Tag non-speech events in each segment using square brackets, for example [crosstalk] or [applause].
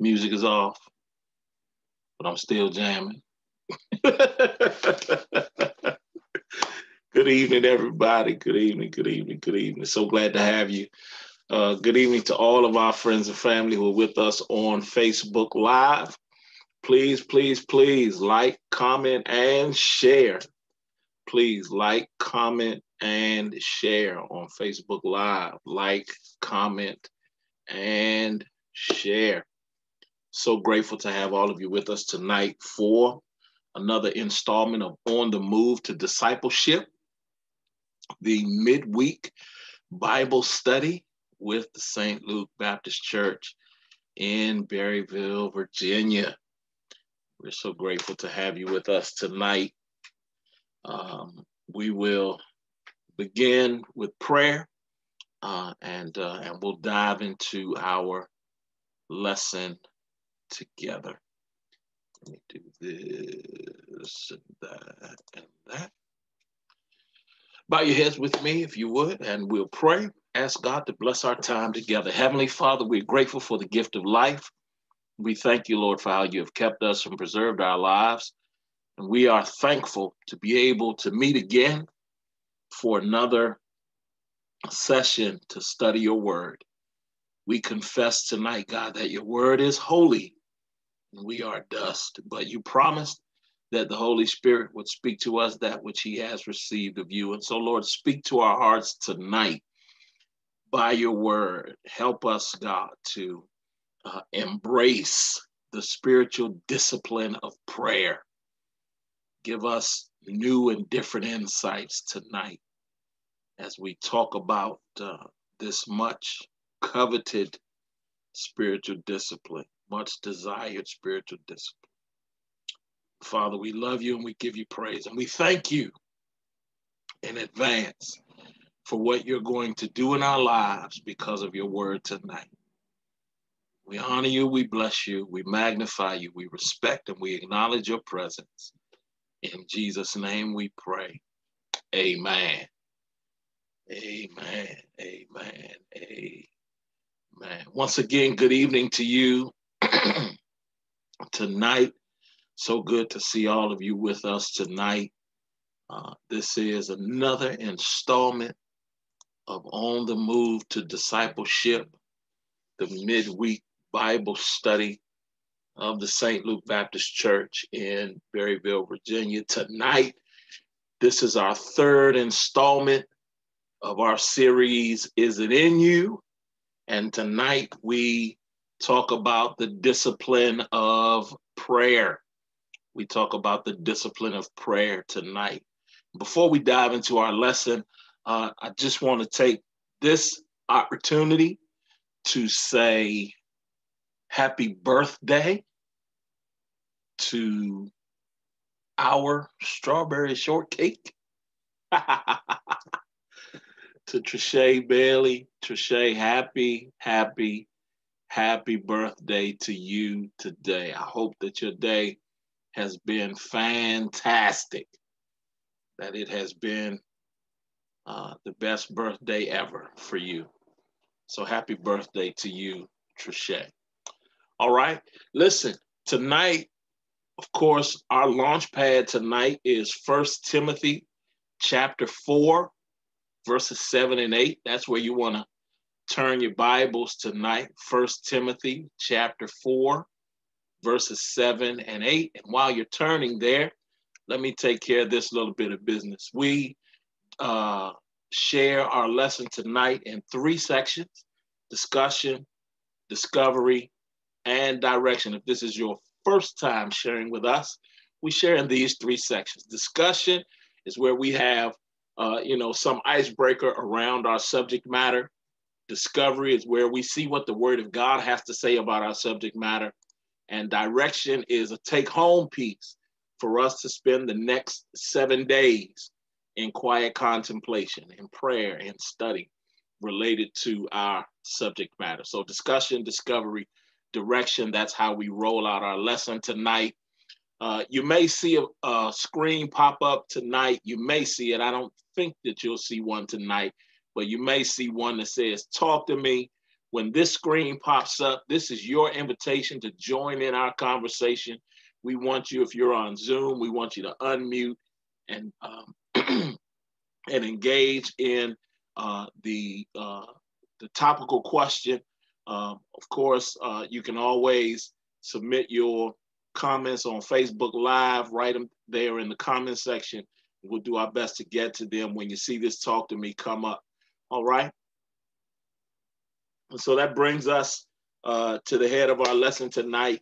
Music is off, but I'm still jamming. good evening, everybody. Good evening, good evening, good evening. So glad to have you. Uh, good evening to all of our friends and family who are with us on Facebook Live. Please, please, please like, comment, and share. Please like, comment, and share on Facebook Live. Like, comment, and share. So grateful to have all of you with us tonight for another installment of On the Move to Discipleship, the midweek Bible study with the St. Luke Baptist Church in Berryville, Virginia. We're so grateful to have you with us tonight. Um, we will begin with prayer uh, and, uh, and we'll dive into our lesson together. Let me do this and that and that. Bow your heads with me if you would, and we'll pray. Ask God to bless our time together. Heavenly Father, we're grateful for the gift of life. We thank you, Lord, for how you have kept us and preserved our lives. And we are thankful to be able to meet again for another session to study your word. We confess tonight, God, that your word is holy we are dust. But you promised that the Holy Spirit would speak to us that which he has received of you. And so, Lord, speak to our hearts tonight by your word. Help us, God, to uh, embrace the spiritual discipline of prayer. Give us new and different insights tonight as we talk about uh, this much coveted spiritual discipline much desired spiritual discipline. Father, we love you and we give you praise and we thank you in advance for what you're going to do in our lives because of your word tonight. We honor you, we bless you, we magnify you, we respect and we acknowledge your presence. In Jesus' name we pray. Amen. Amen. Amen. Amen. Once again, good evening to you. [clears throat] tonight. So good to see all of you with us tonight. Uh, this is another installment of On the Move to Discipleship, the midweek Bible study of the St. Luke Baptist Church in Berryville, Virginia. Tonight, this is our third installment of our series, Is It In You? And tonight we talk about the discipline of prayer. We talk about the discipline of prayer tonight. Before we dive into our lesson, uh, I just want to take this opportunity to say happy birthday to our strawberry shortcake. [laughs] to Trisha Bailey. Trisha, happy, happy happy birthday to you today. I hope that your day has been fantastic, that it has been uh, the best birthday ever for you. So happy birthday to you, Trisha. All right, listen, tonight, of course, our launch pad tonight is First Timothy chapter 4, verses 7 and 8. That's where you want to turn your Bibles tonight, First Timothy chapter 4, verses 7 and 8. And while you're turning there, let me take care of this little bit of business. We uh, share our lesson tonight in three sections discussion, discovery, and direction. If this is your first time sharing with us, we share in these three sections. Discussion is where we have uh, you know, some icebreaker around our subject matter Discovery is where we see what the Word of God has to say about our subject matter. And direction is a take home piece for us to spend the next seven days in quiet contemplation, in prayer, and study related to our subject matter. So, discussion, discovery, direction that's how we roll out our lesson tonight. Uh, you may see a, a screen pop up tonight. You may see it. I don't think that you'll see one tonight but you may see one that says, Talk to me. When this screen pops up, this is your invitation to join in our conversation. We want you, if you're on Zoom, we want you to unmute and um, [clears throat] and engage in uh, the uh, the topical question. Um, of course, uh, you can always submit your comments on Facebook Live. Write them there in the comment section. We'll do our best to get to them when you see this talk to me come up. All right. And so that brings us uh, to the head of our lesson tonight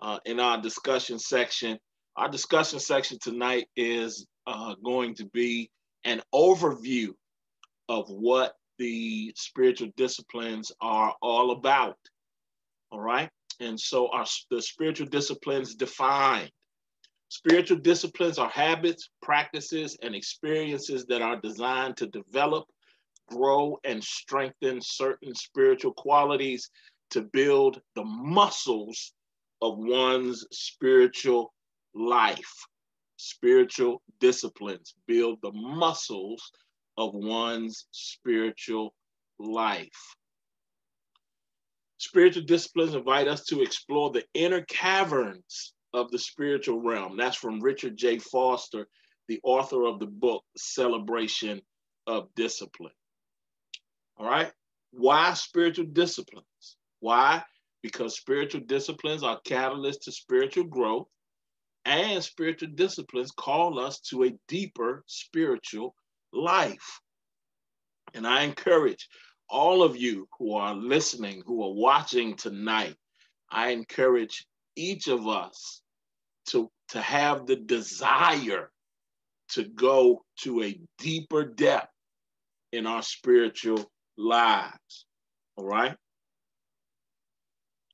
uh, in our discussion section. Our discussion section tonight is uh, going to be an overview of what the spiritual disciplines are all about. All right. And so our, the spiritual disciplines defined. Spiritual disciplines are habits, practices, and experiences that are designed to develop grow and strengthen certain spiritual qualities to build the muscles of one's spiritual life. Spiritual disciplines build the muscles of one's spiritual life. Spiritual disciplines invite us to explore the inner caverns of the spiritual realm. That's from Richard J. Foster, the author of the book Celebration of Discipline. All right. Why spiritual disciplines? Why? Because spiritual disciplines are catalysts to spiritual growth, and spiritual disciplines call us to a deeper spiritual life. And I encourage all of you who are listening, who are watching tonight, I encourage each of us to, to have the desire to go to a deeper depth in our spiritual lives. All right.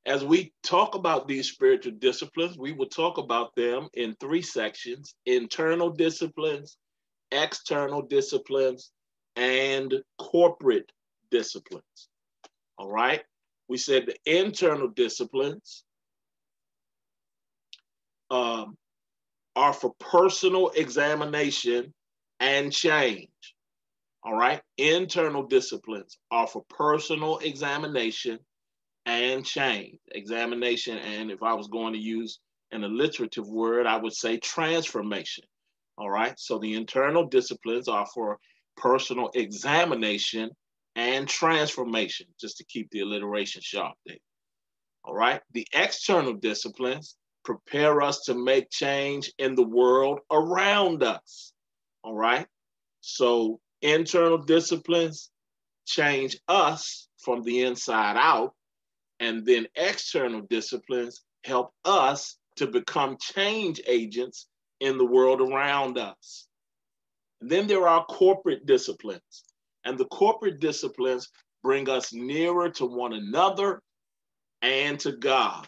As we talk about these spiritual disciplines, we will talk about them in three sections internal disciplines, external disciplines, and corporate disciplines. All right. We said the internal disciplines um, are for personal examination and change. All right. Internal disciplines are for personal examination and change. Examination, and if I was going to use an alliterative word, I would say transformation. All right. So the internal disciplines are for personal examination and transformation, just to keep the alliteration sharp there. All right. The external disciplines prepare us to make change in the world around us. All right. So internal disciplines change us from the inside out, and then external disciplines help us to become change agents in the world around us. And then there are corporate disciplines, and the corporate disciplines bring us nearer to one another and to God,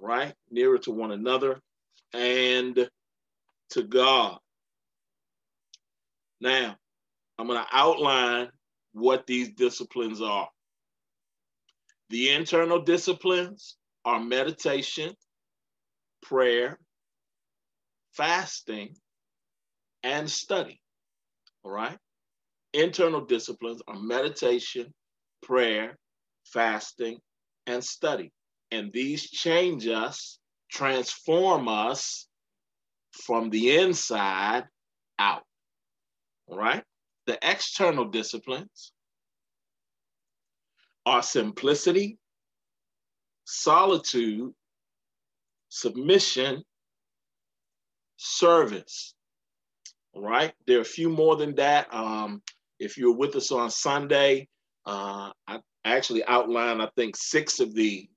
right? Nearer to one another and to God. Now, I'm going to outline what these disciplines are. The internal disciplines are meditation, prayer, fasting, and study. All right? Internal disciplines are meditation, prayer, fasting, and study. And these change us, transform us from the inside out. All right? The external disciplines are simplicity, solitude, submission, service. All right. There are a few more than that. Um, if you're with us on Sunday, uh, I actually outlined, I think, six of these.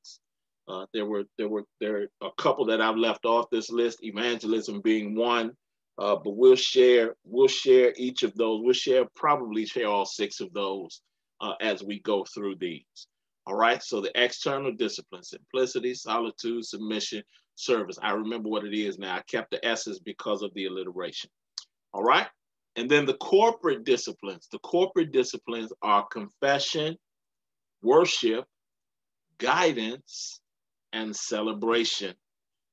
Uh, there were there were there are a couple that I've left off this list. Evangelism being one, uh, but we'll share we'll share each of those. We'll share probably share all six of those uh, as we go through these. All right. So the external discipline: simplicity, solitude, submission, service. I remember what it is now. I kept the S's because of the alliteration. All right. And then the corporate disciplines. The corporate disciplines are confession, worship, guidance, and celebration.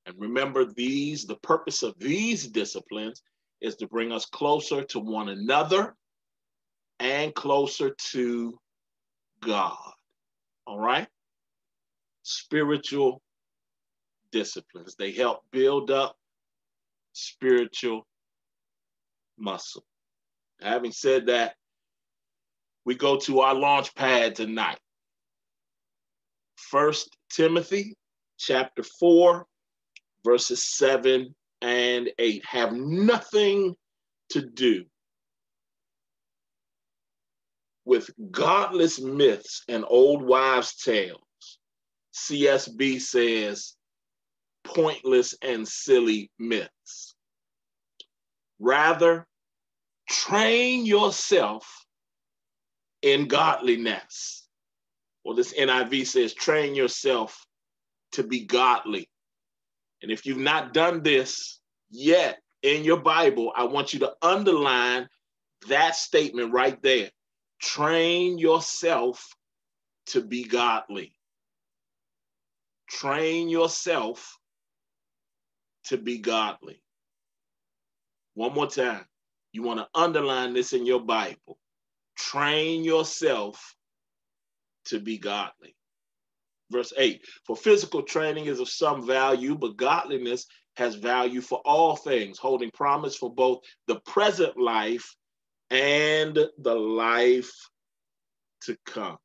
And remember these, the purpose of these disciplines is to bring us closer to one another and closer to God. All right? Spiritual disciplines. They help build up spiritual muscle. Having said that, we go to our launch pad tonight. First Timothy chapter 4, verses 7 and 8 have nothing to do with godless myths and old wives' tales. CSB says pointless and silly myths. Rather, train yourself in godliness. Well, this NIV says, train yourself to be godly. And if you've not done this yet in your Bible, I want you to underline that statement right there. Train yourself to be godly. Train yourself to be godly. One more time. You want to underline this in your Bible. Train yourself to be godly. Verse 8 For physical training is of some value, but godliness has value for all things, holding promise for both the present life and the life to come.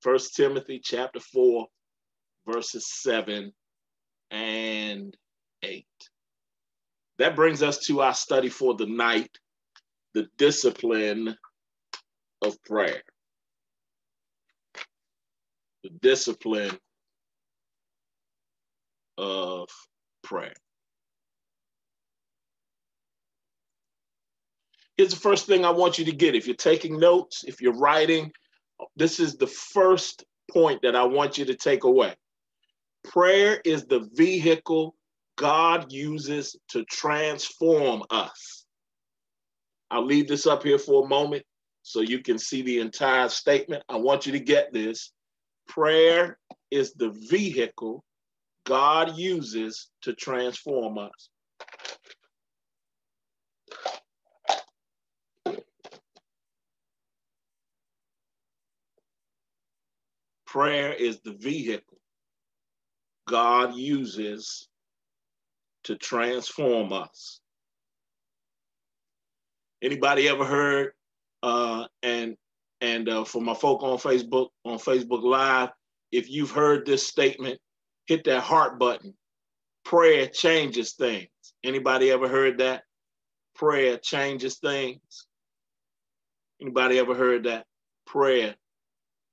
First Timothy chapter 4, verses 7 and 8. That brings us to our study for the night, the discipline of prayer. The discipline of prayer. Here's the first thing I want you to get. If you're taking notes, if you're writing, this is the first point that I want you to take away. Prayer is the vehicle God uses to transform us. I'll leave this up here for a moment so you can see the entire statement. I want you to get this. Prayer is the vehicle God uses to transform us. Prayer is the vehicle God uses to transform us. Anybody ever heard? Uh, and and uh, for my folk on Facebook on Facebook Live, if you've heard this statement, hit that heart button. Prayer changes things. Anybody ever heard that? Prayer changes things. Anybody ever heard that? Prayer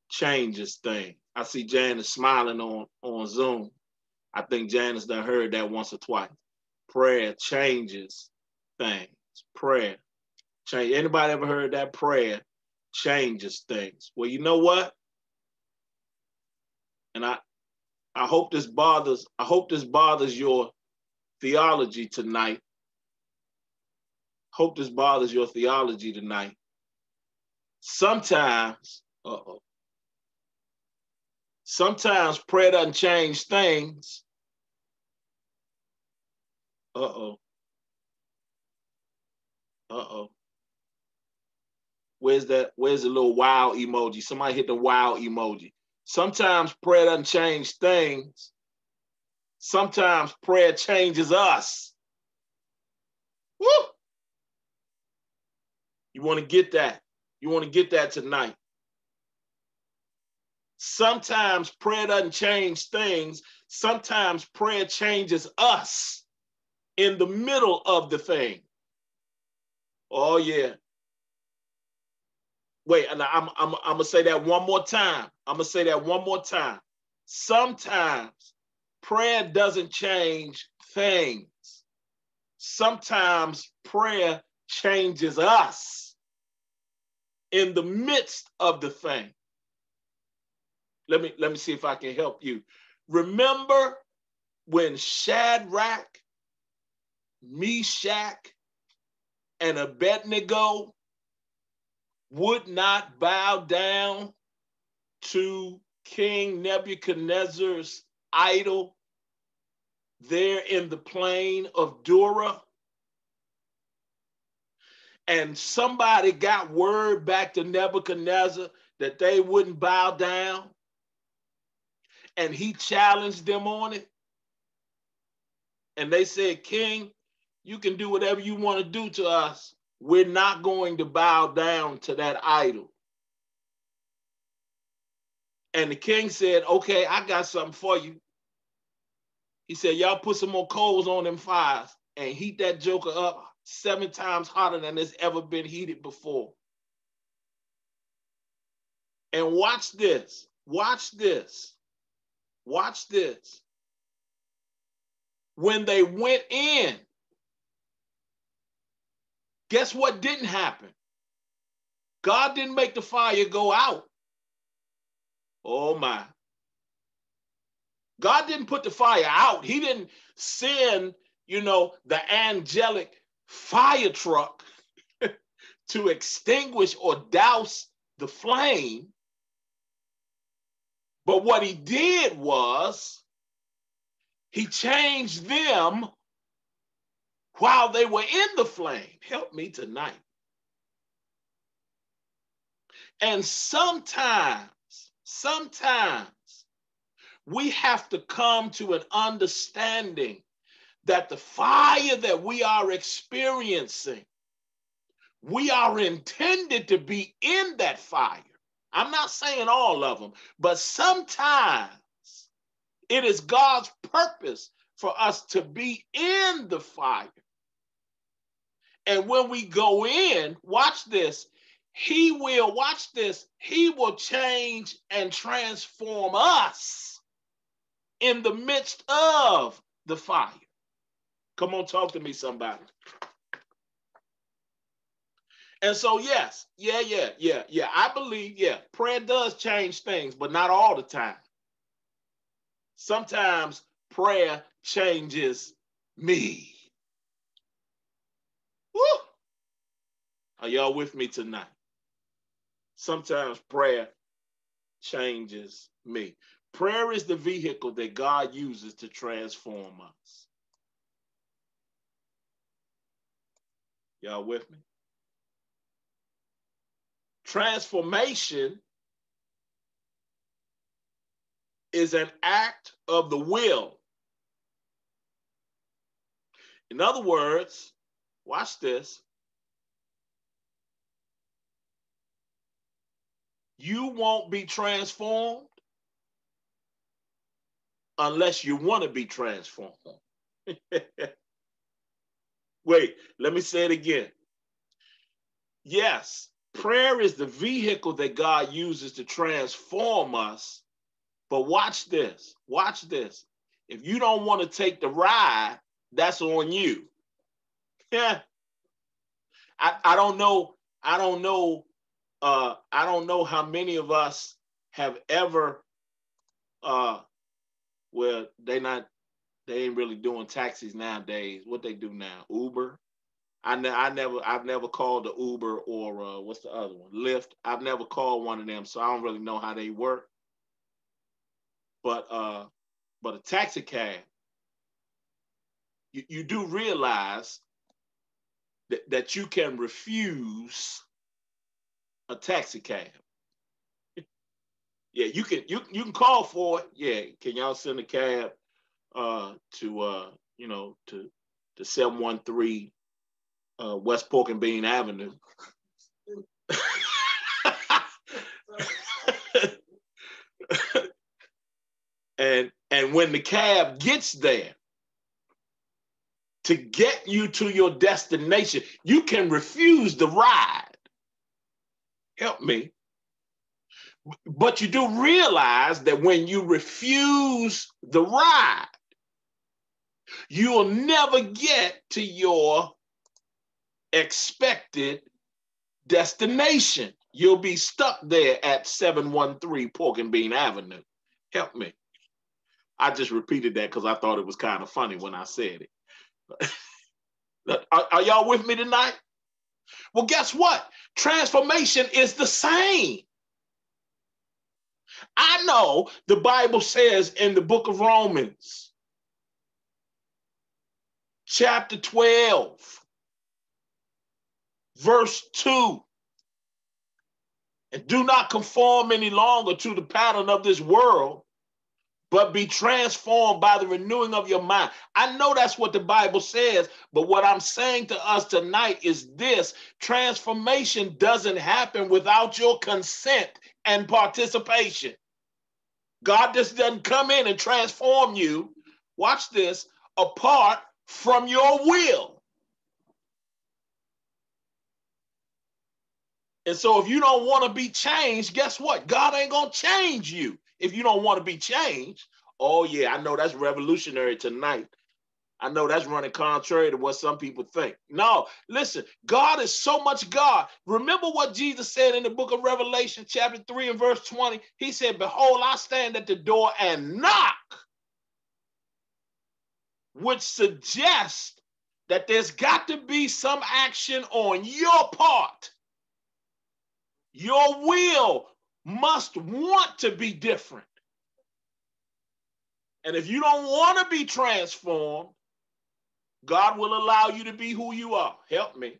changes things. I see Janice smiling on, on Zoom. I think Janice done heard that once or twice. Prayer changes things. Prayer change. Anybody ever heard that? Prayer changes things. Well, you know what? And I I hope this bothers, I hope this bothers your theology tonight. Hope this bothers your theology tonight. Sometimes, uh-oh, Sometimes prayer doesn't change things. Uh oh. Uh oh. Where's that? Where's the little wow emoji? Somebody hit the wow emoji. Sometimes prayer doesn't change things. Sometimes prayer changes us. Woo! You want to get that. You want to get that tonight. Sometimes prayer doesn't change things. Sometimes prayer changes us in the middle of the thing. Oh, yeah. Wait, and I'm, I'm, I'm to say that one more time. I'm to say that one more time. Sometimes prayer doesn't change things. Sometimes prayer changes us in the midst of the thing let me let me see if I can help you. Remember when Shadrach, Meshach, and Abednego would not bow down to King Nebuchadnezzar's idol there in the plain of Dura? And somebody got word back to Nebuchadnezzar that they wouldn't bow down and he challenged them on it. And they said, King, you can do whatever you want to do to us. We're not going to bow down to that idol. And the king said, Okay, I got something for you. He said, Y'all put some more coals on them fires and heat that joker up seven times hotter than it's ever been heated before. And watch this. Watch this. Watch this. When they went in, guess what didn't happen? God didn't make the fire go out. Oh my. God didn't put the fire out. He didn't send, you know, the angelic fire truck [laughs] to extinguish or douse the flame. But what he did was he changed them while they were in the flame. Help me tonight. And sometimes, sometimes we have to come to an understanding that the fire that we are experiencing, we are intended to be in that fire. I'm not saying all of them, but sometimes it is God's purpose for us to be in the fire. And when we go in, watch this, he will, watch this, he will change and transform us in the midst of the fire. Come on, talk to me, somebody. And so, yes, yeah, yeah, yeah, yeah. I believe, yeah, prayer does change things, but not all the time. Sometimes prayer changes me. Woo! Are y'all with me tonight? Sometimes prayer changes me. Prayer is the vehicle that God uses to transform us. Y'all with me? Transformation is an act of the will. In other words, watch this. You won't be transformed unless you want to be transformed. [laughs] Wait, let me say it again. Yes, prayer is the vehicle that God uses to transform us. But watch this. Watch this. If you don't want to take the ride, that's on you. Yeah. I, I don't know. I don't know. Uh, I don't know how many of us have ever uh well, they not they ain't really doing taxis nowadays. What they do now? Uber. I, ne- I never I've never called the Uber or uh, what's the other one? Lyft. I've never called one of them, so I don't really know how they work. But uh, but a taxi cab, you, you do realize that, that you can refuse a taxi cab. yeah, you can you you can call for it. Yeah, can y'all send a cab uh, to uh, you know to to seven one three uh, West Pork and Bean Avenue. [laughs] and and when the cab gets there to get you to your destination, you can refuse the ride. Help me. But you do realize that when you refuse the ride, you'll never get to your expected destination. You'll be stuck there at 713 Pork and Bean Avenue. Help me. I just repeated that because I thought it was kind of funny when I said it. Are, are y'all with me tonight? Well, guess what? Transformation is the same. I know the Bible says in the book of Romans, chapter 12, verse 2. And do not conform any longer to the pattern of this world, but be transformed by the renewing of your mind. I know that's what the Bible says, but what I'm saying to us tonight is this transformation doesn't happen without your consent and participation. God just doesn't come in and transform you, watch this, apart from your will. And so if you don't want to be changed, guess what? God ain't going to change you if you don't want to be changed. Oh, yeah, I know that's revolutionary tonight. I know that's running contrary to what some people think. No, listen, God is so much God. Remember what Jesus said in the book of Revelation, chapter 3 and verse 20? He said, Behold, I stand at the door and knock, which suggests that there's got to be some action on your part. Your will must want to be different. And if you don't want to be transformed, God will allow you to be who you are. Help me.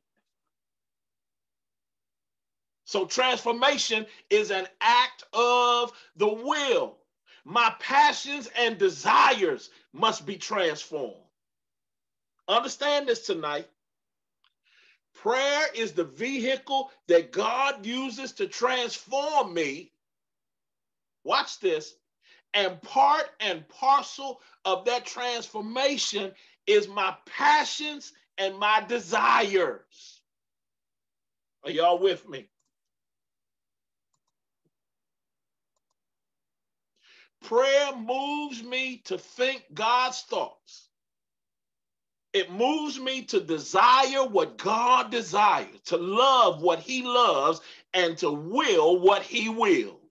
So, transformation is an act of the will. My passions and desires must be transformed. Understand this tonight. Prayer is the vehicle that God uses to transform me. Watch this. And part and parcel of that transformation is my passions and my desires. Are y'all with me? Prayer moves me to think God's thoughts. It moves me to desire what God desires, to love what He loves, and to will what He wills.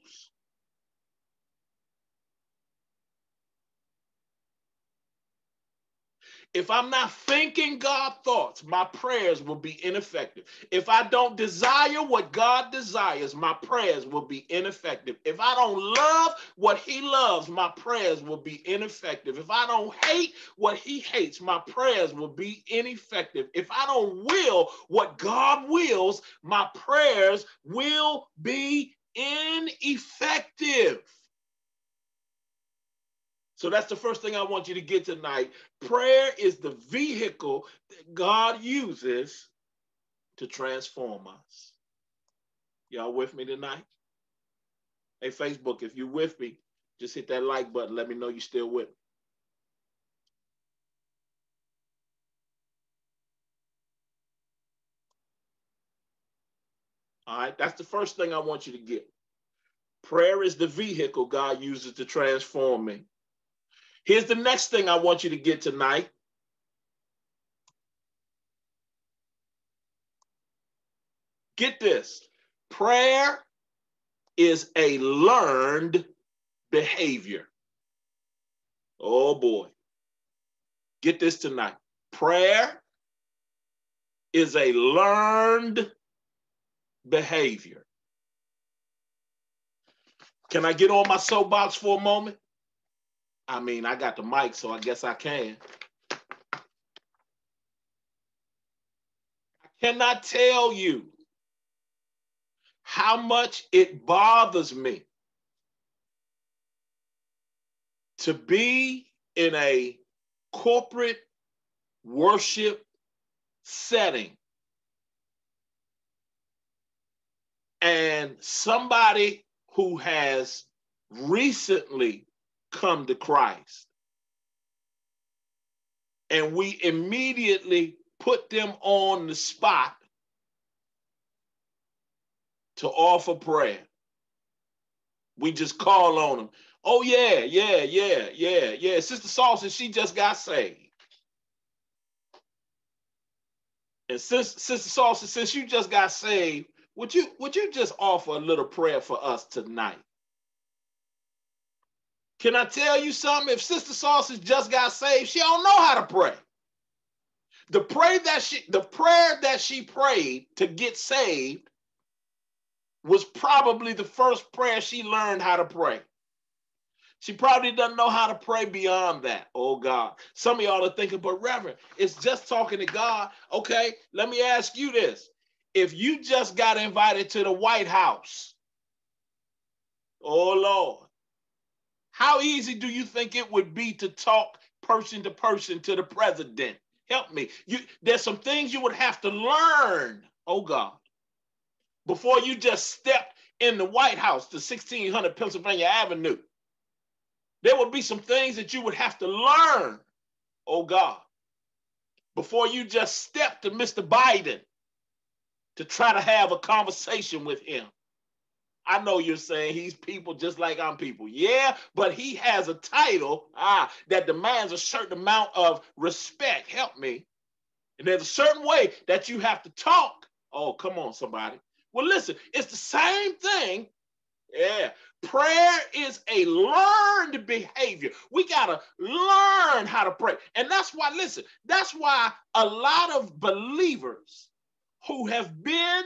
If I'm not thinking God thoughts, my prayers will be ineffective. If I don't desire what God desires, my prayers will be ineffective. If I don't love what He loves, my prayers will be ineffective. If I don't hate what He hates, my prayers will be ineffective. If I don't will what God wills, my prayers will be ineffective. So that's the first thing I want you to get tonight. Prayer is the vehicle that God uses to transform us. Y'all with me tonight? Hey, Facebook, if you're with me, just hit that like button. Let me know you're still with me. All right, that's the first thing I want you to get. Prayer is the vehicle God uses to transform me. Here's the next thing I want you to get tonight. Get this prayer is a learned behavior. Oh boy. Get this tonight. Prayer is a learned behavior. Can I get on my soapbox for a moment? I mean, I got the mic, so I guess I can. I cannot tell you how much it bothers me to be in a corporate worship setting and somebody who has recently come to Christ. And we immediately put them on the spot to offer prayer. We just call on them. Oh, yeah, yeah, yeah, yeah, yeah. Sister Salsa, she just got saved. And since Sister Salsa, since you just got saved, would you would you just offer a little prayer for us tonight? Can I tell you something? If Sister Sausage just got saved, she don't know how to pray. The prayer that she the prayer that she prayed to get saved was probably the first prayer she learned how to pray. She probably doesn't know how to pray beyond that. Oh God. Some of y'all are thinking, but Reverend, it's just talking to God. Okay, let me ask you this. If you just got invited to the White House, oh Lord, How easy do you think it would be to talk person to person to the president? Help me. You, there's some things you would have to learn, oh God, before you just stepped in the White House to 1600 Pennsylvania Avenue. There would be some things that you would have to learn, oh God, before you just step to Mr. Biden to try to have a conversation with him. I know you're saying he's people just like I'm people. Yeah, but he has a title ah, that demands a certain amount of respect. Help me. And there's a certain way that you have to talk. Oh, come on, somebody. Well, listen, it's the same thing. Yeah. Prayer is a learned behavior. We got to learn how to pray. And that's why, listen, that's why a lot of believers who have been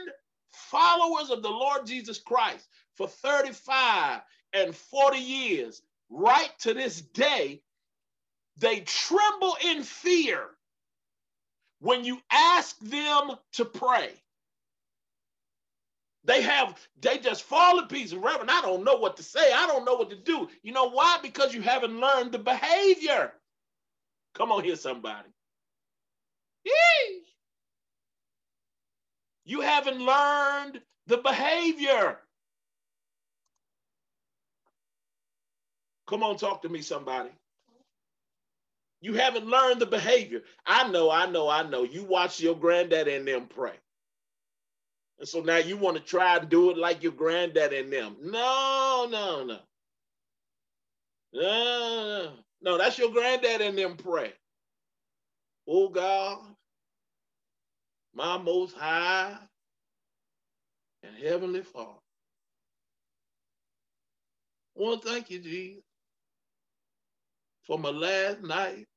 followers of the Lord Jesus Christ for 35 and 40 years, right to this day, they tremble in fear when you ask them to pray. They have, they just fall to pieces. Reverend, I don't know what to say. I don't know what to do. You know why? Because you haven't learned the behavior. Come on here, somebody. Yee. You haven't learned the behavior. Come on, talk to me, somebody. You haven't learned the behavior. I know, I know, I know. You watch your granddad and them pray. And so now you want to try and do it like your granddad and them. No, no, no. No, no, No, that's your granddad and them pray. Oh God, my most high and heavenly Father. I want to thank you, Jesus, for my last night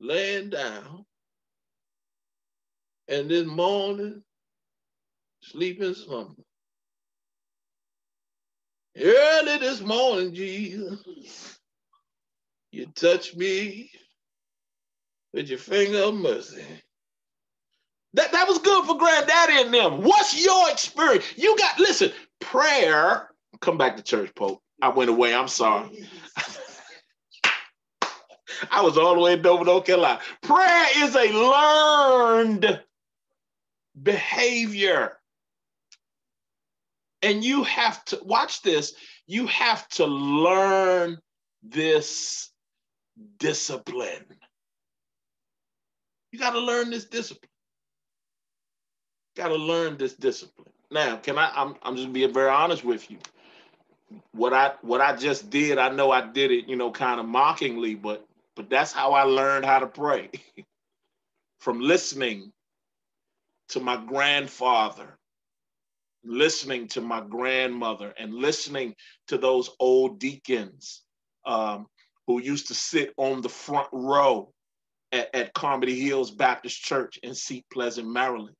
laying down and this morning sleeping slumber. Early this morning, Jesus, you touched me with your finger of mercy. That, that was good for granddaddy and them. What's your experience? You got, listen, prayer, come back to church, Pope. I went away. I'm sorry. [laughs] I was all the way in Dover, North Carolina. Prayer is a learned behavior. And you have to watch this, you have to learn this discipline. You got to learn this discipline. Got to learn this discipline. Now, can I? I'm, I'm just being very honest with you. What I what I just did, I know I did it, you know, kind of mockingly, but but that's how I learned how to pray. [laughs] From listening to my grandfather, listening to my grandmother, and listening to those old deacons um, who used to sit on the front row at, at Carmody Hills Baptist Church in Seat Pleasant, Maryland.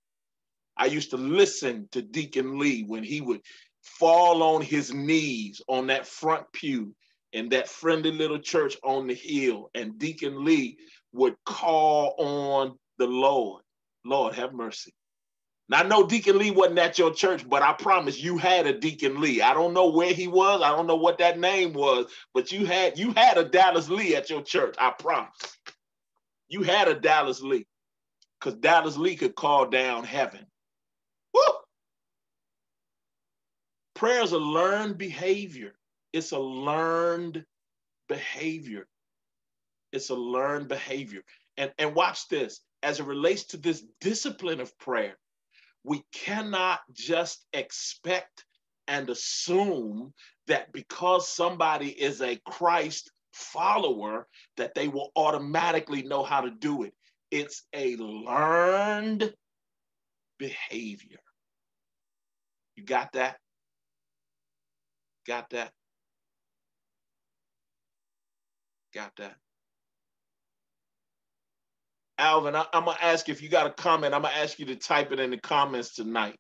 I used to listen to Deacon Lee when he would fall on his knees on that front pew in that friendly little church on the hill, and Deacon Lee would call on the Lord. Lord, have mercy. Now, I know Deacon Lee wasn't at your church, but I promise you had a Deacon Lee. I don't know where he was. I don't know what that name was, but you had you had a Dallas Lee at your church. I promise. You had a Dallas Lee, because Dallas Lee could call down heaven. Woo! Prayer is a learned behavior. It's a learned behavior. It's a learned behavior. And, and watch this as it relates to this discipline of prayer, we cannot just expect and assume that because somebody is a Christ follower, that they will automatically know how to do it. It's a learned behavior. You got that? Got that? Got that? Alvin, I, am gonna ask if you got a comment. I'm gonna ask you to type it in the comments tonight.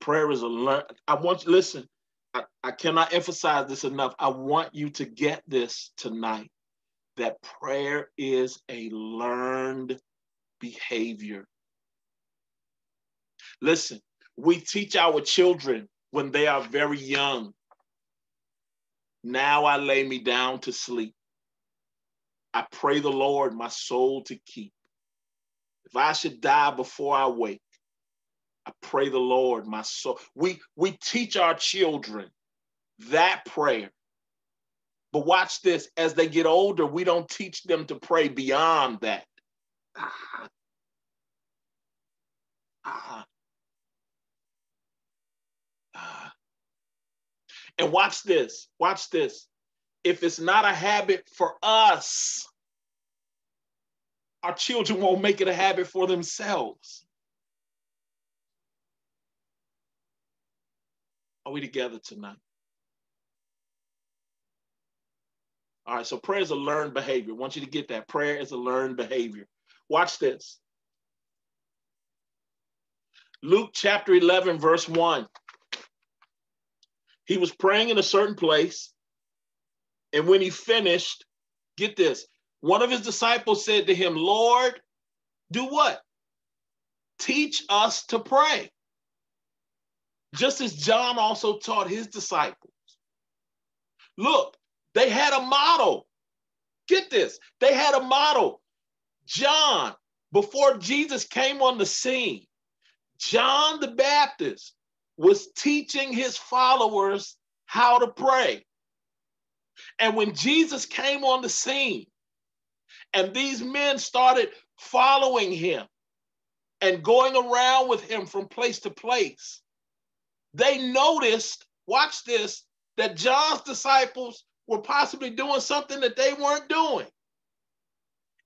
Prayer is a learn. I want you listen. I, I cannot emphasize this enough. I want you to get this tonight that prayer is a learned behavior. Listen, we teach our children when they are very young. Now I lay me down to sleep. I pray the Lord my soul to keep. If I should die before I wake, I pray the Lord my soul. We we teach our children that prayer. But watch this, as they get older, we don't teach them to pray beyond that. Ah. Ah. And watch this, watch this. If it's not a habit for us, our children won't make it a habit for themselves. Are we together tonight? All right, so prayer is a learned behavior. I want you to get that. Prayer is a learned behavior. Watch this. Luke chapter 11, verse 1. He was praying in a certain place. And when he finished, get this, one of his disciples said to him, Lord, do what? Teach us to pray. Just as John also taught his disciples. Look, they had a model. Get this. They had a model. John, before Jesus came on the scene, John the Baptist was teaching his followers how to pray. And when Jesus came on the scene, and these men started following him and going around with him from place to place, they noticed, watch this, that John's disciples were possibly doing something that they weren't doing.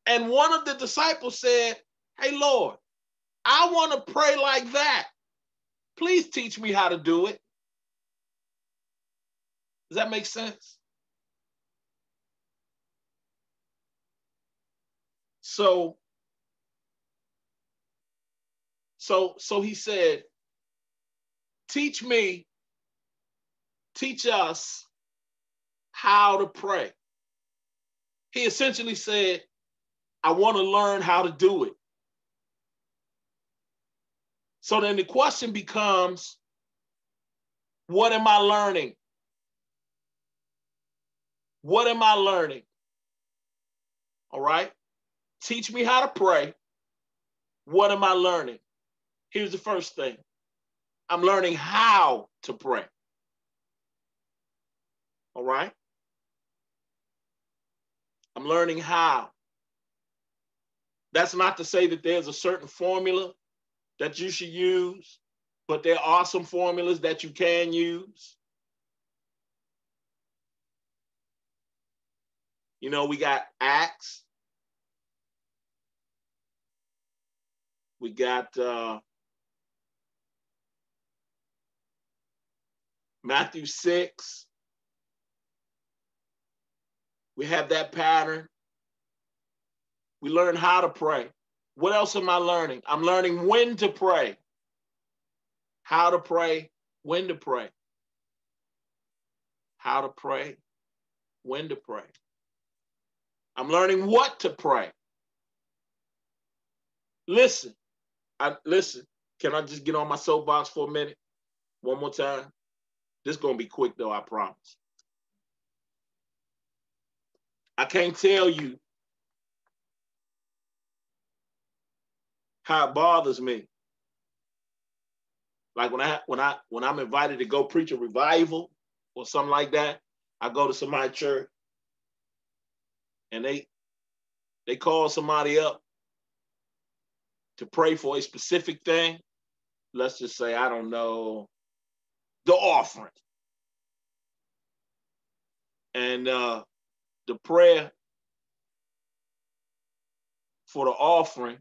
And one of the disciples said, Hey, Lord, I want to pray like that. Please teach me how to do it. Does that make sense? So, so, so he said, teach me, teach us how to pray. He essentially said, I want to learn how to do it. So then the question becomes, what am I learning? What am I learning? All right. Teach me how to pray. What am I learning? Here's the first thing I'm learning how to pray. All right. I'm learning how. That's not to say that there's a certain formula that you should use, but there are some formulas that you can use. You know, we got Acts. We got uh, Matthew 6. We have that pattern. We learn how to pray. What else am I learning? I'm learning when to pray, how to pray, when to pray, how to pray, when to pray. I'm learning what to pray. Listen, I listen. Can I just get on my soapbox for a minute? One more time. This is gonna be quick though, I promise. I can't tell you how it bothers me. Like when I when I when I'm invited to go preach a revival or something like that, I go to somebody church and they they call somebody up to pray for a specific thing. Let's just say, I don't know, the offering. And uh, the prayer for the offering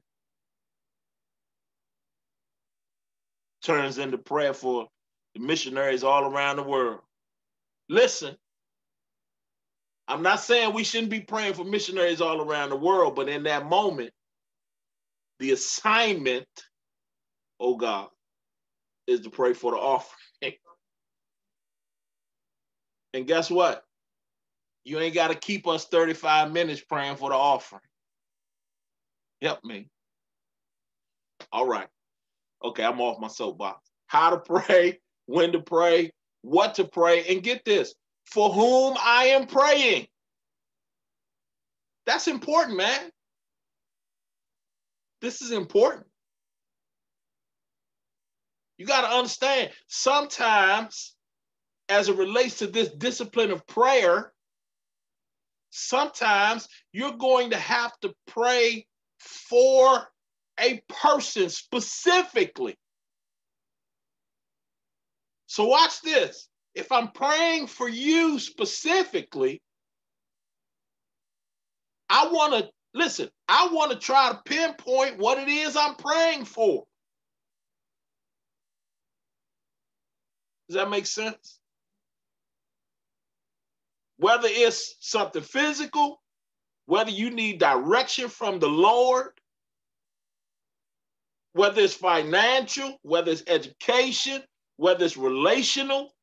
turns into prayer for the missionaries all around the world. Listen, I'm not saying we shouldn't be praying for missionaries all around the world, but in that moment, the assignment, oh God, is to pray for the offering. [laughs] and guess what? You ain't got to keep us 35 minutes praying for the offering. Help me. All right. Okay, I'm off my soapbox. How to pray, when to pray, what to pray, and get this for whom I am praying. That's important, man. This is important. You got to understand, sometimes, as it relates to this discipline of prayer, sometimes you're going to have to pray for a person specifically. So, watch this. If I'm praying for you specifically, I want to listen, I want to try to pinpoint what it is I'm praying for. Does that make sense? Whether it's something physical, whether you need direction from the Lord, whether it's financial, whether it's education, whether it's relational.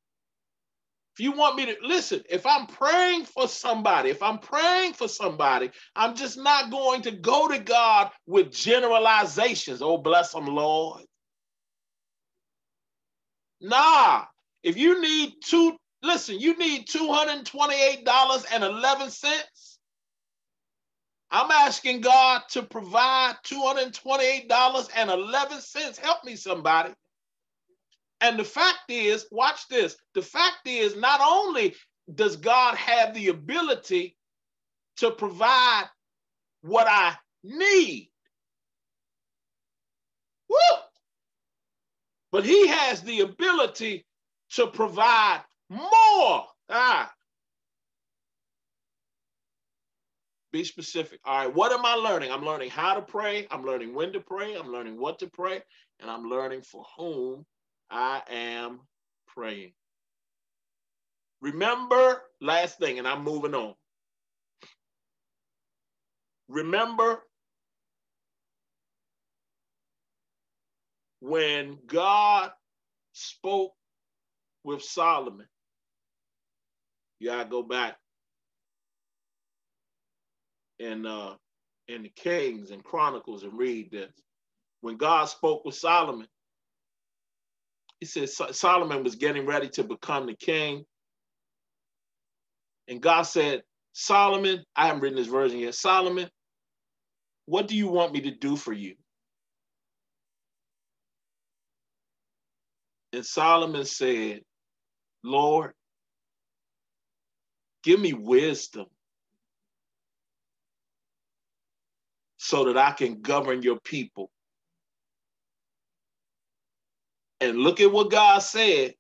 If you want me to listen, if I'm praying for somebody, if I'm praying for somebody, I'm just not going to go to God with generalizations. Oh, bless them, Lord. Nah, if you need two, listen, you need $228.11. I'm asking God to provide $228.11. Help me, somebody. And the fact is, watch this. The fact is, not only does God have the ability to provide what I need, woo, but He has the ability to provide more. Ah. Be specific. All right, what am I learning? I'm learning how to pray. I'm learning when to pray. I'm learning what to pray. And I'm learning for whom I am praying. Remember, last thing, and I'm moving on. Remember when God spoke with Solomon. You gotta go back in uh in the Kings and Chronicles and read this. When God spoke with Solomon, he said Solomon was getting ready to become the king. And God said, Solomon, I haven't written this version yet. Solomon, what do you want me to do for you? And Solomon said, Lord, give me wisdom so that I can govern your people. And look at what God said.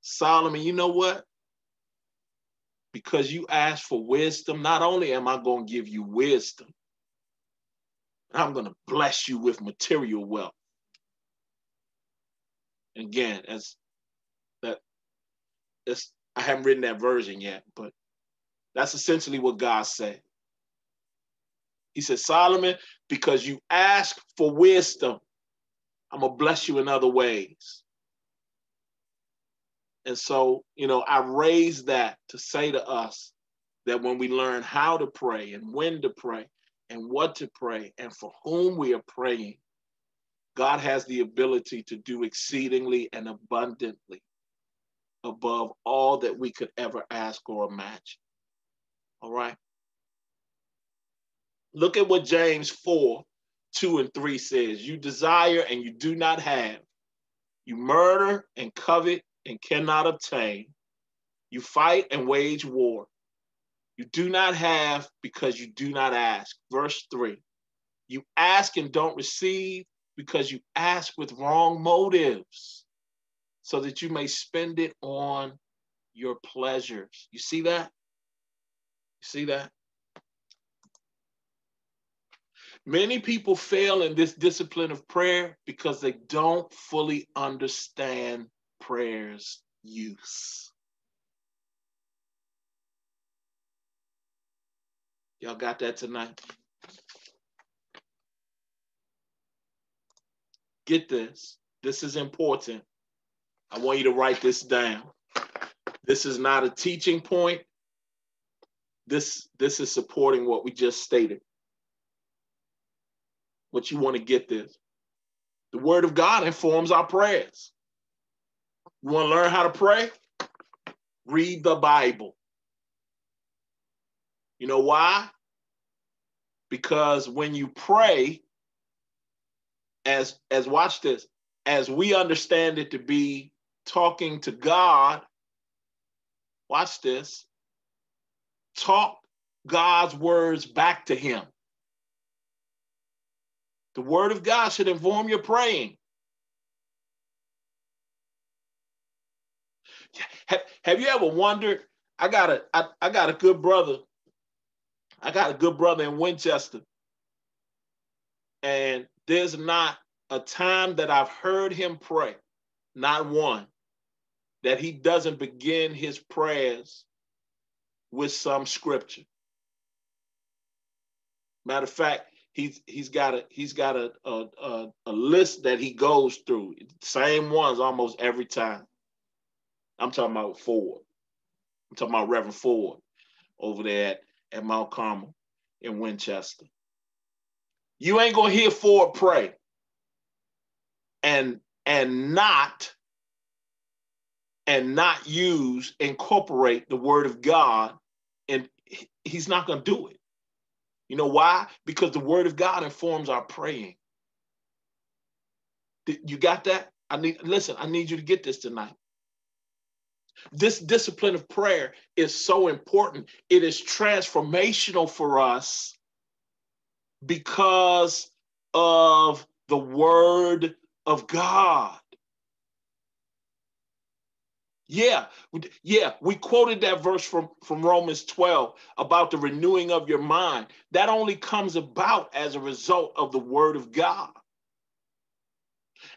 Solomon, you know what? Because you asked for wisdom, not only am I going to give you wisdom, I'm going to bless you with material wealth. Again, as that it's I haven't written that version yet, but that's essentially what God said. He said, Solomon, because you ask for wisdom, I'm going to bless you in other ways. And so, you know, I raised that to say to us that when we learn how to pray and when to pray and what to pray and for whom we are praying, God has the ability to do exceedingly and abundantly above all that we could ever ask or imagine. All right. Look at what James 4 2 and 3 says. You desire and you do not have. You murder and covet and cannot obtain. You fight and wage war. You do not have because you do not ask. Verse 3 You ask and don't receive because you ask with wrong motives so that you may spend it on your pleasures. You see that? You see that? Many people fail in this discipline of prayer because they don't fully understand prayer's use. Y'all got that tonight? Get this. This is important. I want you to write this down. This is not a teaching point. This, this is supporting what we just stated. What you want to get this. The word of God informs our prayers. You want to learn how to pray? Read the Bible. You know why? Because when you pray, as as watch this, as we understand it to be talking to God, watch this, talk God's words back to him. The word of God should inform your praying. Have, have you ever wondered? I got a I, I got a good brother. I got a good brother in Winchester. And there's not a time that I've heard him pray, not one, that he doesn't begin his prayers with some scripture. Matter of fact, he's he's got a he's got a a, a, a list that he goes through, same ones almost every time. I'm talking about Ford. I'm talking about Reverend Ford over there at, at Mount Carmel in Winchester. You ain't gonna hear Ford pray and and not and not use incorporate the word of God and he's not going to do it. You know why? Because the word of God informs our praying. You got that? I need listen, I need you to get this tonight. This discipline of prayer is so important. It is transformational for us because of the word of God. Yeah, yeah, we quoted that verse from, from Romans 12 about the renewing of your mind. That only comes about as a result of the word of God.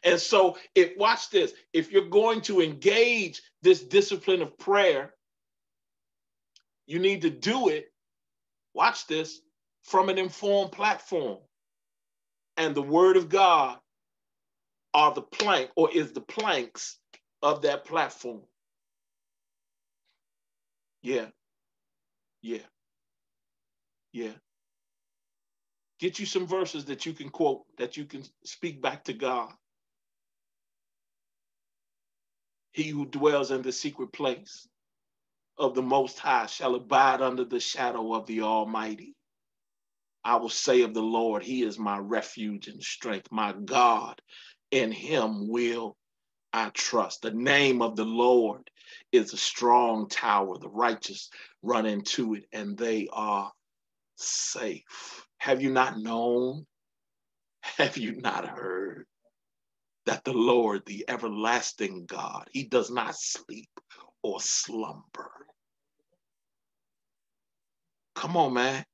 And so, if watch this, if you're going to engage this discipline of prayer, you need to do it, watch this, from an informed platform. And the word of God are the plank or is the planks of that platform. Yeah. Yeah. Yeah. Get you some verses that you can quote, that you can speak back to God. He who dwells in the secret place of the Most High shall abide under the shadow of the Almighty. I will say of the Lord, He is my refuge and strength, my God, in him will I trust. The name of the Lord is a strong tower. The righteous run into it and they are safe. Have you not known? Have you not heard that the Lord, the everlasting God, he does not sleep or slumber? Come on, man.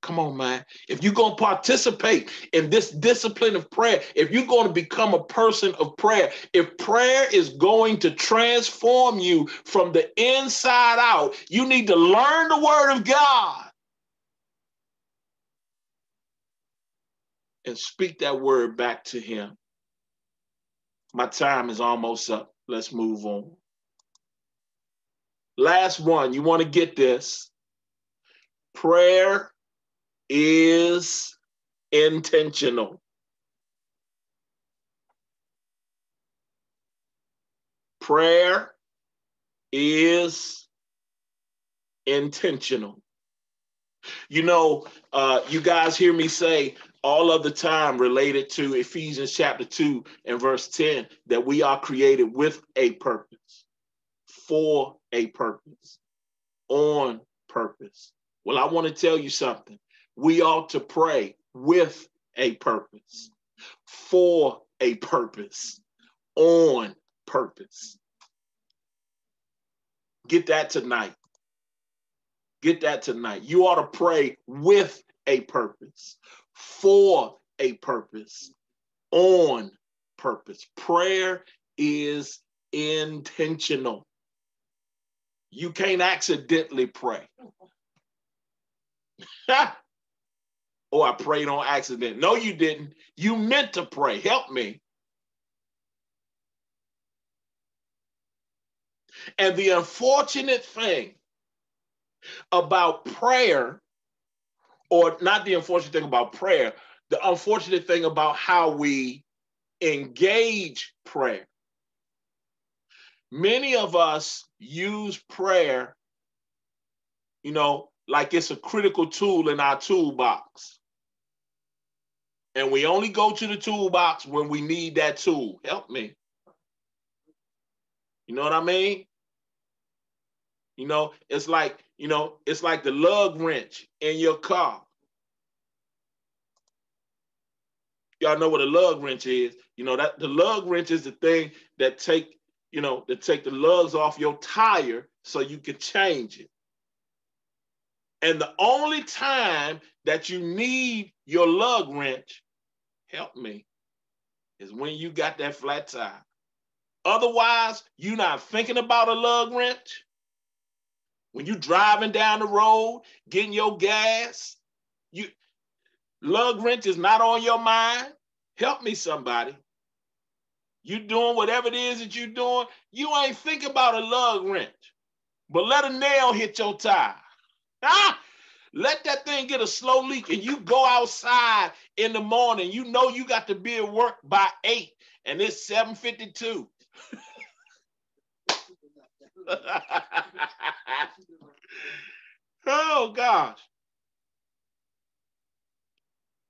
Come on, man. If you're going to participate in this discipline of prayer, if you're going to become a person of prayer, if prayer is going to transform you from the inside out, you need to learn the word of God and speak that word back to him. My time is almost up. Let's move on. Last one, you want to get this. Prayer is intentional. Prayer is intentional. You know, uh, you guys hear me say all of the time related to Ephesians chapter 2 and verse 10 that we are created with a purpose, for a purpose, on purpose. Well, I want to tell you something we ought to pray with a purpose, for a purpose, on purpose. Get that tonight. Get that tonight. You ought to pray with a purpose, for a purpose, on purpose. Prayer is intentional. You can't accidentally pray. [laughs] Oh, I prayed on accident. No, you didn't. You meant to pray. Help me. And the unfortunate thing about prayer, or not the unfortunate thing about prayer, the unfortunate thing about how we engage prayer Many of us use prayer, you know, like it's a critical tool in our toolbox. And we only go to the toolbox when we need that tool. Help me. You know what I mean? You know, it's like, you know, it's like the lug wrench in your car. Y'all know what a lug wrench is. You know, that the lug wrench is the thing that take, you know, that take the lugs off your tire so you can change it. And the only time that you need your lug wrench, help me, is when you got that flat tire. Otherwise, you're not thinking about a lug wrench. When you're driving down the road, getting your gas, you lug wrench is not on your mind. Help me, somebody. You doing whatever it is that you're doing, you ain't thinking about a lug wrench. But let a nail hit your tire. Ah, let that thing get a slow leak and you go outside in the morning. You know you got to be at work by eight and it's 752. [laughs] oh gosh.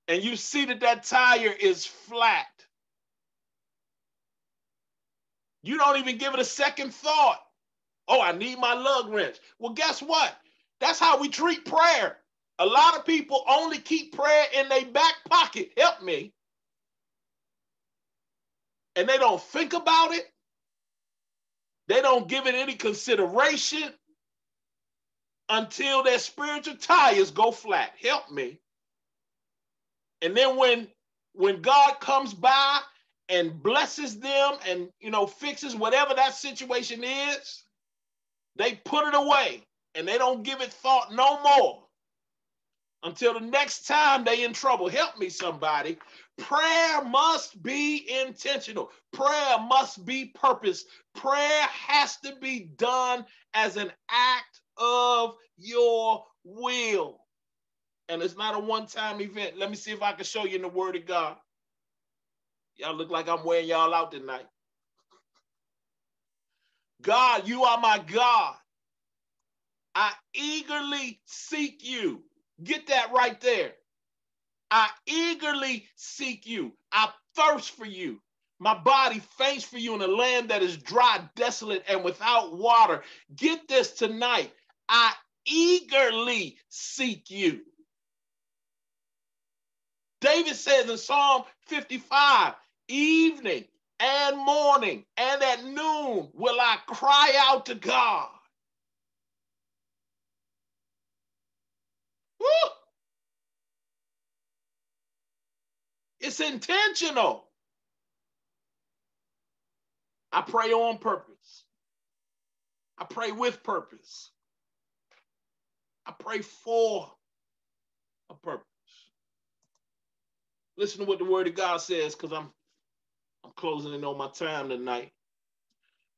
And you see that that tire is flat. You don't even give it a second thought. Oh, I need my lug wrench. Well, guess what? That's how we treat prayer. A lot of people only keep prayer in their back pocket. Help me. And they don't think about it. They don't give it any consideration until their spiritual tires go flat. Help me. And then when when God comes by and blesses them and you know fixes whatever that situation is, they put it away and they don't give it thought no more until the next time they in trouble. Help me, somebody. Prayer must be intentional. Prayer must be purpose. Prayer has to be done as an act of your will. And it's not a one-time event. Let me see if I can show you in the word of God. Y'all look like I'm wearing y'all out tonight. God, you are my God. I eagerly seek you. Get that right there. I eagerly seek you. I thirst for you. My body faints for you in a land that is dry, desolate, and without water. Get this tonight. I eagerly seek you. David says in Psalm 55 evening and morning and at noon will I cry out to God. Woo! It's intentional. I pray on purpose. I pray with purpose. I pray for a purpose. Listen to what the word of God says, because I'm I'm closing in on my time tonight.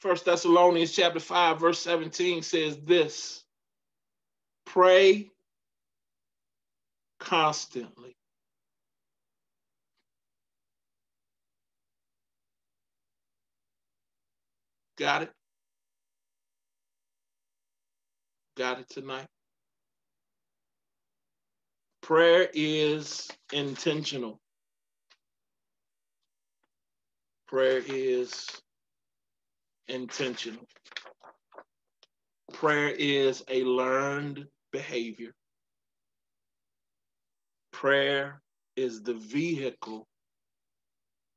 First Thessalonians chapter 5, verse 17 says this pray constantly. Got it? Got it tonight? Prayer is intentional. Prayer is intentional. Prayer is a learned behavior. Prayer is the vehicle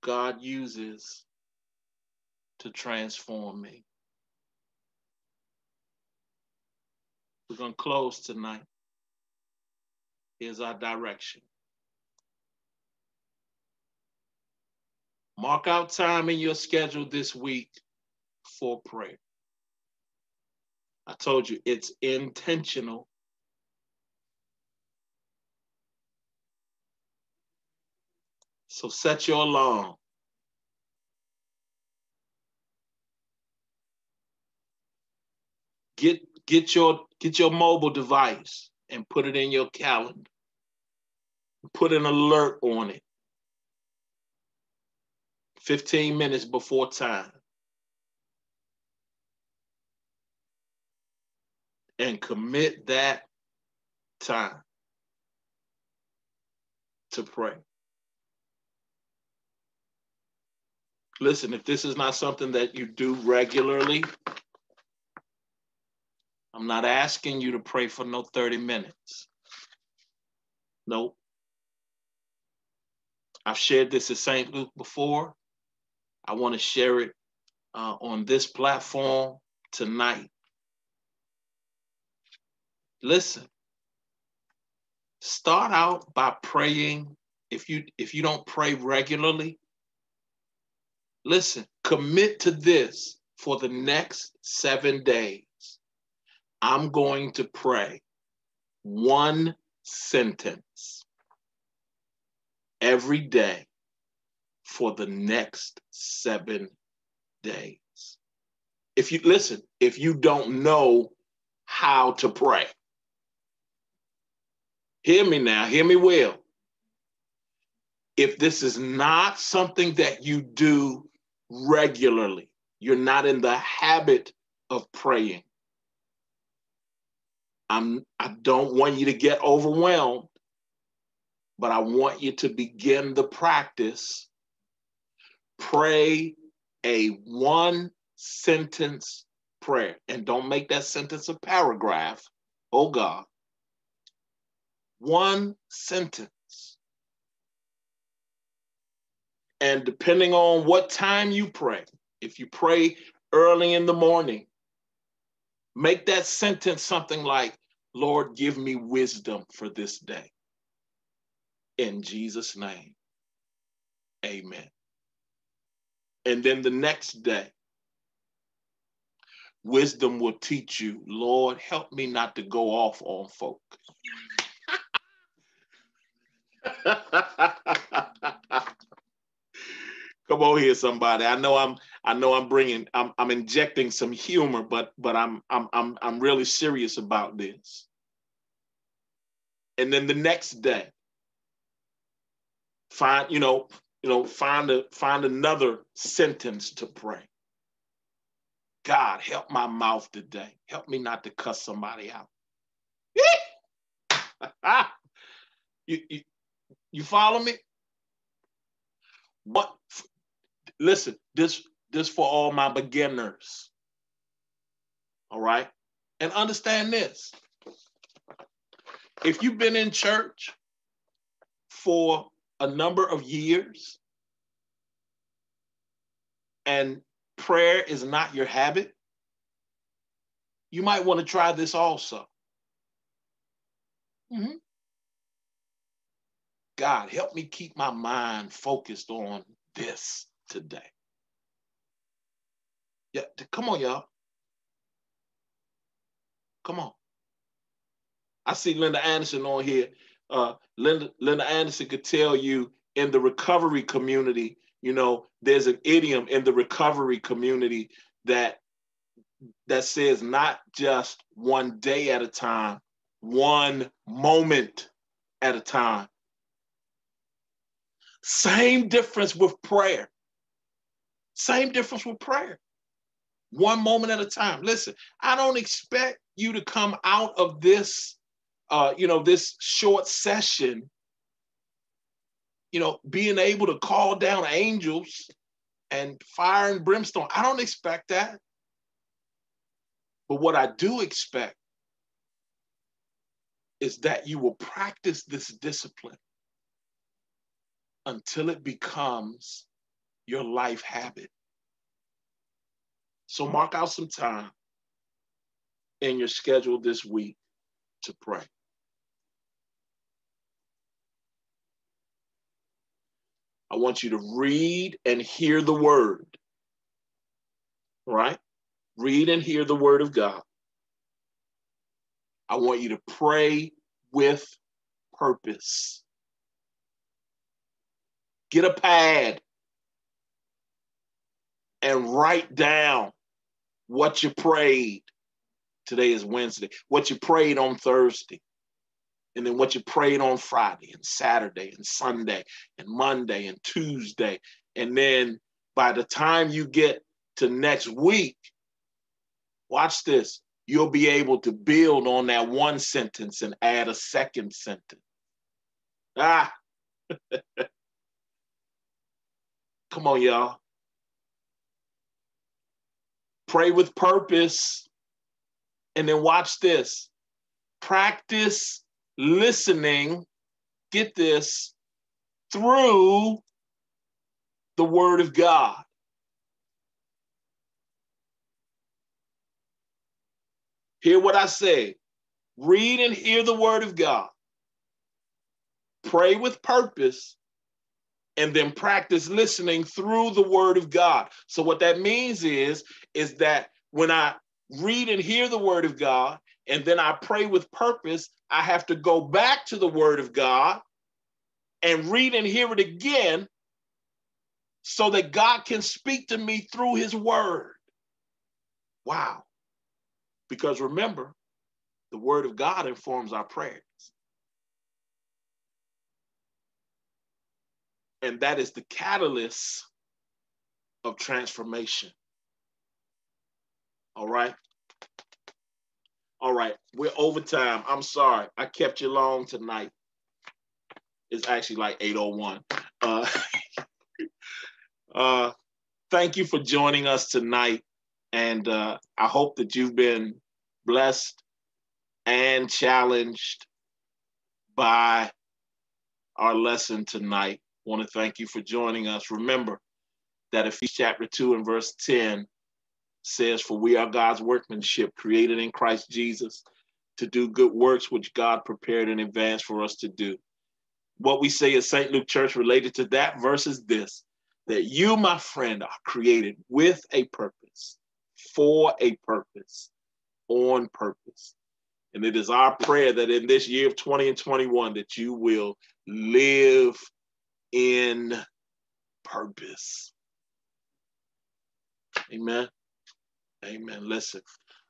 God uses to transform me. We're going to close tonight. Here's our direction. Mark out time in your schedule this week for prayer. I told you it's intentional So set your alarm. Get get your get your mobile device and put it in your calendar. Put an alert on it. 15 minutes before time. and commit that time to pray. Listen, if this is not something that you do regularly, I'm not asking you to pray for no 30 minutes. Nope. I've shared this at St. Luke before. I want to share it uh, on this platform tonight. Listen, start out by praying. If you if you don't pray regularly, listen, commit to this for the next seven days. I'm going to pray one sentence every day for the next seven days. If you listen, if you don't know how to pray, hear me now, hear me well. If this is not something that you do regularly, you're not in the habit of praying. I'm I don't want you to get overwhelmed, but I want you to begin the practice. Pray a one sentence prayer and don't make that sentence a paragraph. Oh God. One sentence. And depending on what time you pray, if you pray early in the morning, make that sentence something like, Lord, give me wisdom for this day. In Jesus' name, amen. And then the next day, wisdom will teach you, Lord, help me not to go off on folk. [laughs] Come on here, somebody. I know I'm. I know I'm bringing. I'm. I'm injecting some humor, but but I'm. I'm. I'm. I'm really serious about this. And then the next day, find. You know. You know. Find a. Find another sentence to pray. God, help my mouth today. Help me not to cuss somebody out. [laughs] you, you, you follow me? What listen, this this for all my beginners. All right? And understand this. If you've been in church for a number of years and prayer is not your habit, you might want to try this also. Mm-hmm. God, help me keep my mind focused on this today. Yeah, come on, y'all. Come on. I see Linda Anderson on here. Uh, Linda, Linda Anderson could tell you in the recovery community, you know, there's an idiom in the recovery community that that says not just one day at a time, one moment at a time. Same difference with prayer. Same difference with prayer. One moment at a time. Listen, I don't expect you to come out of this, uh, you know, this short session, you know, being able to call down angels and fire and brimstone. I don't expect that. But what I do expect is that you will practice this discipline until it becomes your life habit. So mark out some time in your schedule this week to pray. I want you to read and hear the word. Right? Read and hear the word of God. I want you to pray with purpose. Get a pad and write down what you prayed. Today is Wednesday. What you prayed on Thursday. And then what you prayed on Friday and Saturday and Sunday and Monday and Tuesday. And then by the time you get to next week, watch this. you'll be able to build on that one sentence and add a second sentence. Ah, [laughs] come on, y'all. Pray with purpose. And then watch this practice listening, get this, through the Word of God. Hear what I say. Read and hear the Word of God. Pray with purpose and then practice listening through the word of God. So what that means is is that when I read and hear the word of God and then I pray with purpose, I have to go back to the word of God and read and hear it again so that God can speak to me through his word. Wow. Because remember, the word of God informs our prayers. And that is the catalyst of transformation. All right. All right. We're over time. I'm sorry. I kept you long tonight. It's actually like 801. Uh, [laughs] uh, thank you for joining us tonight. And uh, I hope that you've been blessed and challenged by our lesson tonight want to thank you for joining us. Remember that Ephesians chapter 2 and verse 10 says, For we are God's workmanship, created in Christ Jesus to do good works which God prepared in advance for us to do. What we say at St. Luke Church related to that verse is this that you, my friend, are created with a purpose, for a purpose, on purpose. And it is our prayer that in this year of 20 and 21 that you will live in purpose. Amen. Amen. Listen,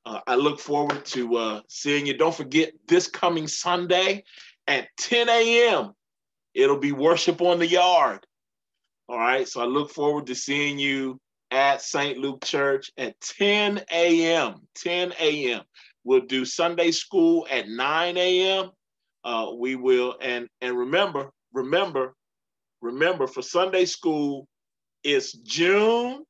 uh, I look forward to uh, seeing you. Don't forget this coming Sunday at 10 a.m. It'll be worship on the yard. All right. So I look forward to seeing you at St. Luke Church at 10 a.m. 10 a.m. We'll do Sunday school at 9 a.m. Uh, we will, and and remember, remember, remember for Sunday school, it's June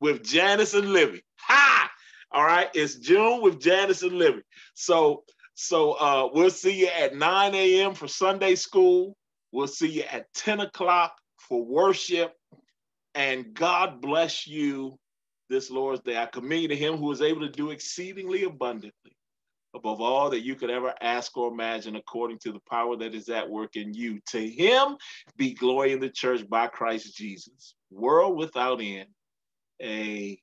with Janice and Libby. Ha! All right, it's June with Janice and Libby. So, so uh, we'll see you at 9 a.m. for Sunday school. We'll see you at 10 o'clock for worship. And God bless you this Lord's Day. I commend you to him who is able to do exceedingly abundantly above all that you could ever ask or imagine, according to the power that is at work in you. To him be glory in the church by Christ Jesus, world without end. Amen.